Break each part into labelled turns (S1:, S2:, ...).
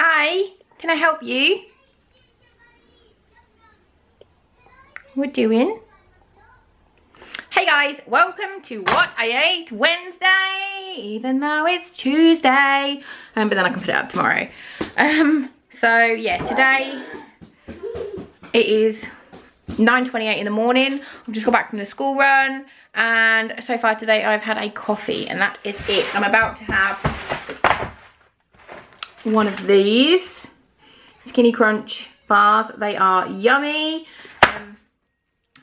S1: Hi, can I help you? We're doing. Hey guys, welcome to What I Ate Wednesday, even though it's Tuesday. Um, but then I can put it up tomorrow. Um, so yeah, today it is 9.28 in the morning. I've just got back from the school run and so far today I've had a coffee and that is it. I'm about to have one of these Skinny Crunch bars. They are yummy. Um,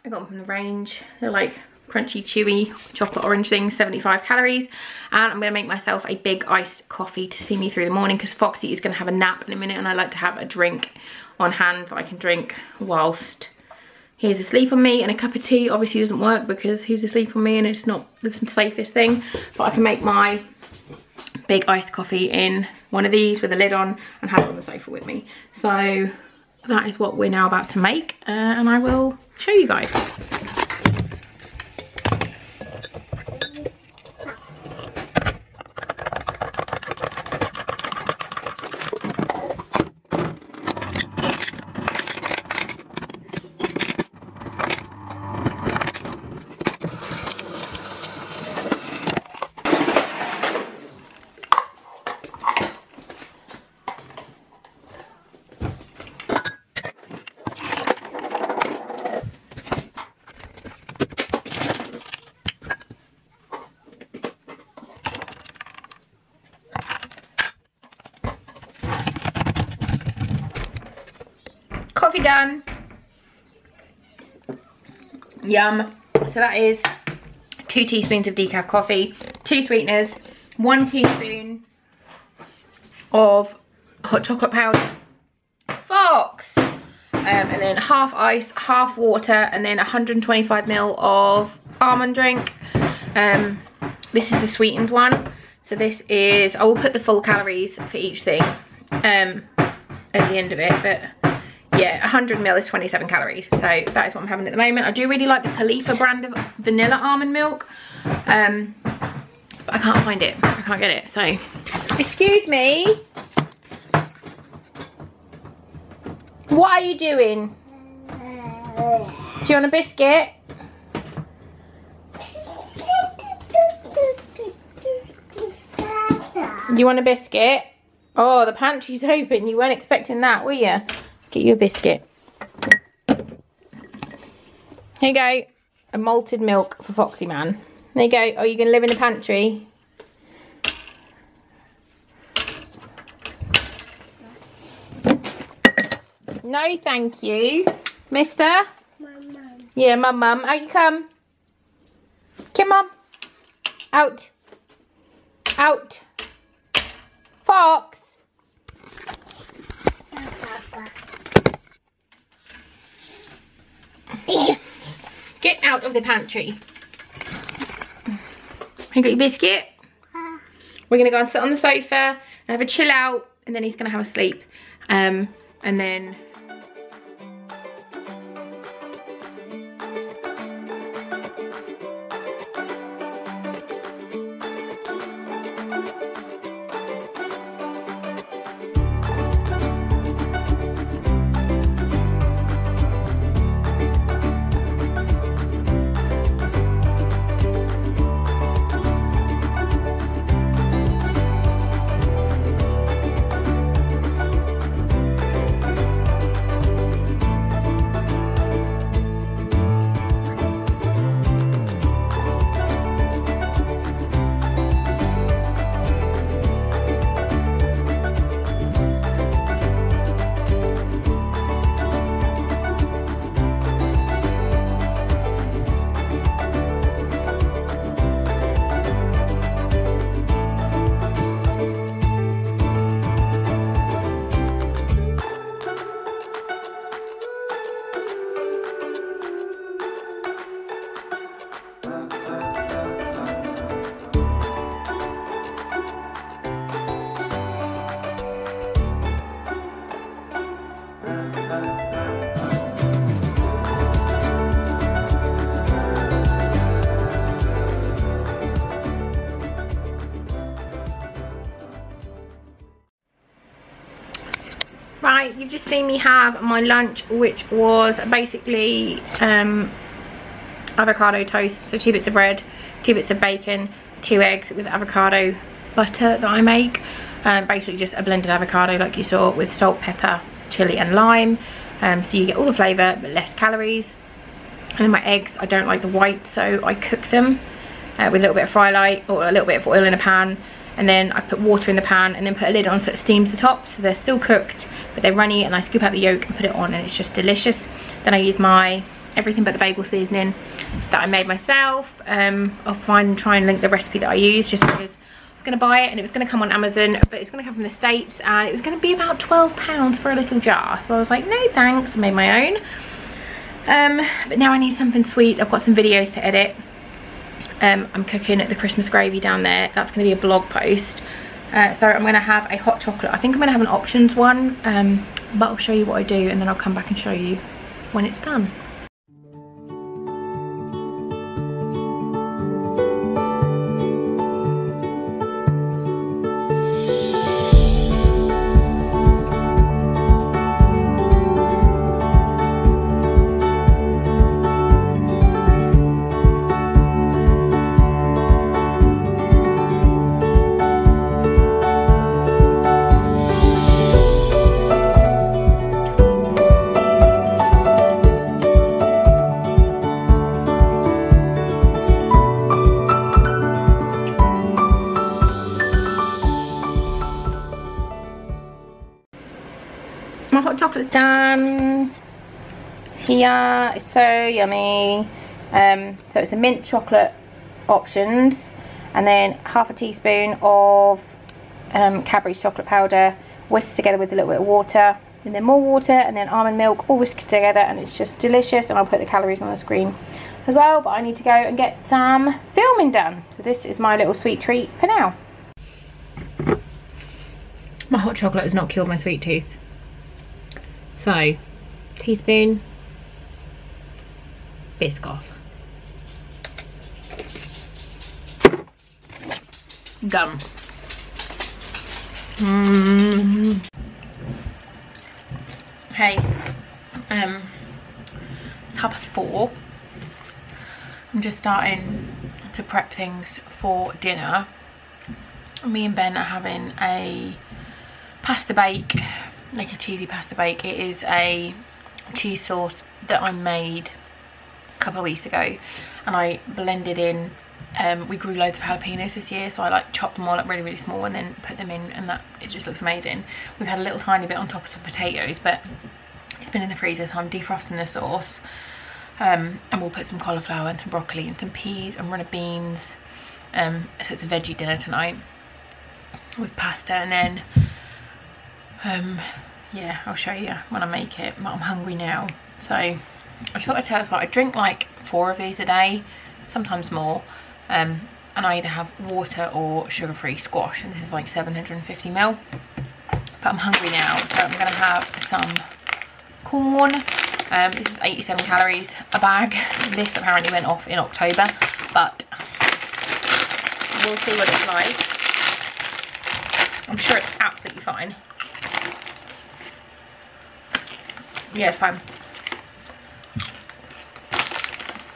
S1: I got them from the range. They're like crunchy, chewy, chocolate orange things, 75 calories. And I'm gonna make myself a big iced coffee to see me through the morning because Foxy is gonna have a nap in a minute and I like to have a drink on hand that I can drink whilst he's asleep on me and a cup of tea obviously doesn't work because he's asleep on me and it's not the safest thing but I can make my big iced coffee in one of these with a lid on and have it on the sofa with me. So that is what we're now about to make uh, and I will show you guys coffee done. Yum. So that is two teaspoons of decaf coffee, two sweeteners, one teaspoon of hot chocolate powder, Fox, um, and then half ice, half water, and then 125 ml of almond drink. Um, this is the sweetened one. So this is, I will put the full calories for each thing um, at the end of it, but yeah 100 ml is 27 calories. So that is what i'm having at the moment. I do really like the Califia brand of vanilla almond milk um but i can't find it. I can't get it so. Excuse me. What are you doing? Do you want a biscuit? You want a biscuit? Oh the pantry's open. You weren't expecting that were you Get you a biscuit. Here you go. A malted milk for Foxy Man. There you go. Are you going to live in the pantry? No, thank you. Mister?
S2: Mum.
S1: Yeah, mum, mum. Out you come. Come on. Out. Out. Fox. Get out of the pantry. I got your biscuit. We're gonna go and sit on the sofa and have a chill out and then he's gonna have a sleep. Um, and then Right, you've just seen me have my lunch, which was basically um, avocado toast. So two bits of bread, two bits of bacon, two eggs with avocado butter that I make. Um, basically just a blended avocado like you saw with salt, pepper, chili and lime. Um, so you get all the flavour but less calories. And my eggs, I don't like the white so I cook them uh, with a little bit of fry light or a little bit of oil in a pan and then I put water in the pan and then put a lid on so it steams the top so they're still cooked but they're runny and I scoop out the yolk and put it on and it's just delicious. Then I use my everything but the bagel seasoning that I made myself um, I'll find and try and link the recipe that I use just because I was going to buy it and it was going to come on Amazon but it's going to come from the States and it was going to be about 12 pounds for a little jar. So I was like no thanks I made my own. Um, but now I need something sweet. I've got some videos to edit um, I'm cooking the Christmas gravy down there. That's going to be a blog post. Uh, so I'm going to have a hot chocolate. I think I'm going to have an options one, um, but I'll show you what I do and then I'll come back and show you when it's done. Chocolate's done. It's here. It's so yummy. Um, so it's a mint chocolate options and then half a teaspoon of um, Cadbury's chocolate powder whisked together with a little bit of water and then more water and then almond milk all whisked together and it's just delicious and I'll put the calories on the screen as well but I need to go and get some filming done so this is my little sweet treat for now my hot chocolate has not killed my sweet tooth so, teaspoon, Biscoff. Done. Mm. Hey, um, it's half past four. I'm just starting to prep things for dinner. Me and Ben are having a pasta bake like a cheesy pasta bake. It is a cheese sauce that I made a couple of weeks ago and I blended in um, we grew loads of jalapenos this year so I like chopped them all up really really small and then put them in and that it just looks amazing we've had a little tiny bit on top of some potatoes but it's been in the freezer so I'm defrosting the sauce um, and we'll put some cauliflower and some broccoli and some peas and runner beans um, so it's a veggie dinner tonight with pasta and then um, yeah I'll show you when I make it but I'm hungry now. So I just thought I'd tell us what I drink like four of these a day sometimes more. Um, and I either have water or sugar-free squash and this is like 750 ml but I'm hungry now so I'm gonna have some corn. Um, this is 87 calories a bag. This apparently went off in October but we'll see what it's like. I'm sure it's absolutely fine yeah, it's fine.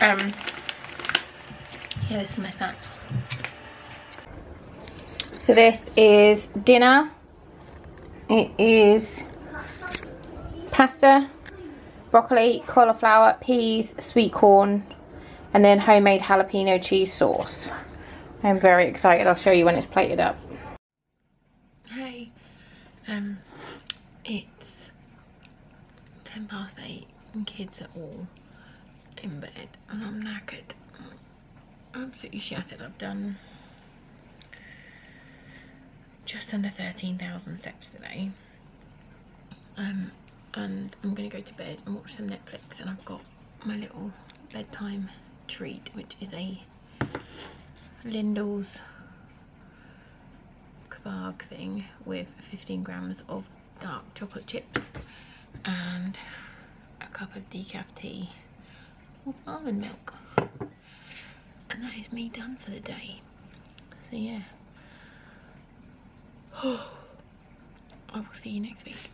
S1: Um, yeah, this is my snack. So this is dinner. It is pasta, broccoli, cauliflower, peas, sweet corn, and then homemade jalapeno cheese sauce. I'm very excited. I'll show you when it's plated up. Hey, um, 10 past 8 and kids are all in bed and I'm knackered. Absolutely shattered. I've done just under 13,000 steps today. Um, and I'm going to go to bed and watch some Netflix and I've got my little bedtime treat which is a Lindahls kvarg thing with 15 grams of dark chocolate chips and a cup of decaf tea with almond milk. And that is me done for the day. So yeah. I will see you next week.